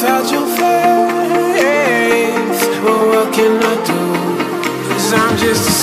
without your face. Well, what can I do? Cause I'm just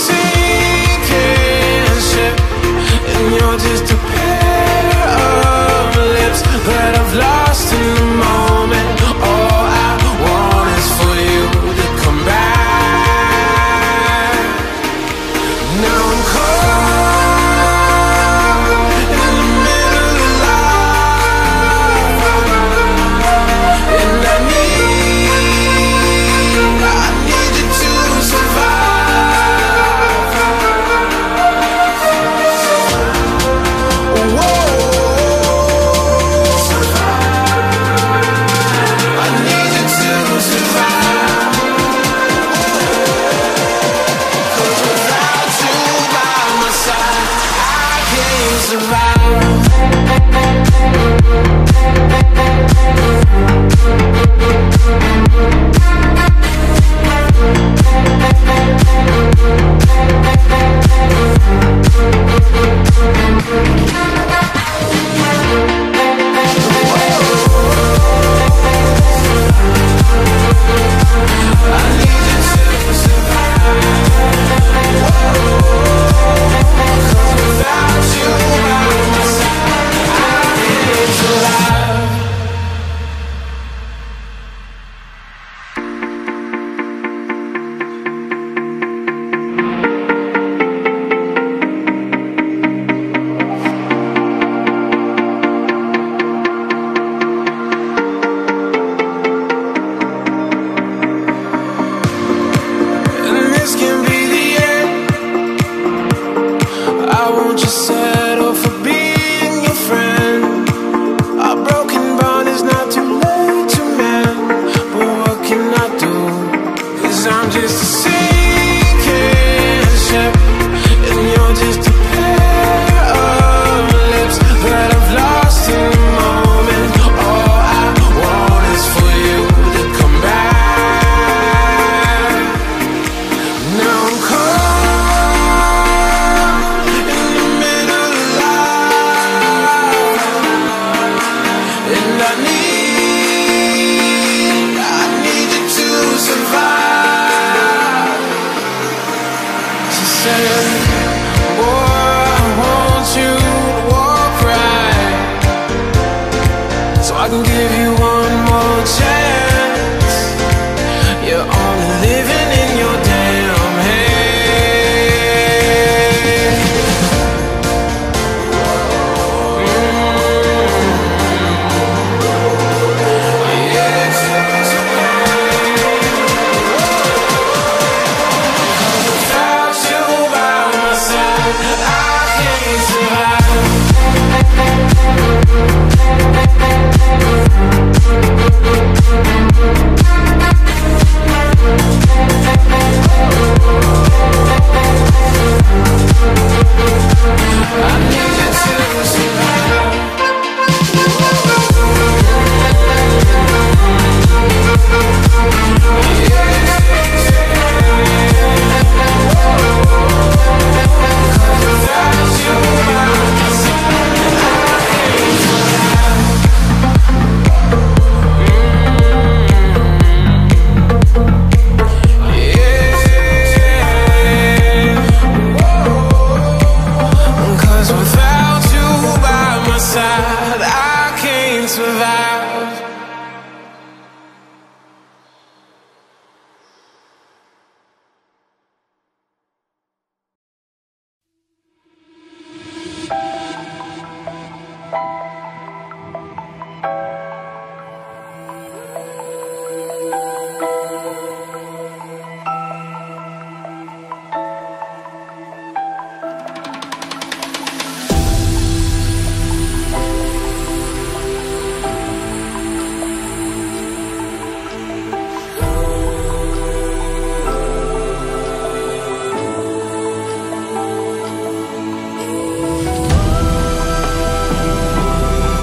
won't you settle for being your friend? Our broken bond is not too late to mend. But what can I I'm just a side.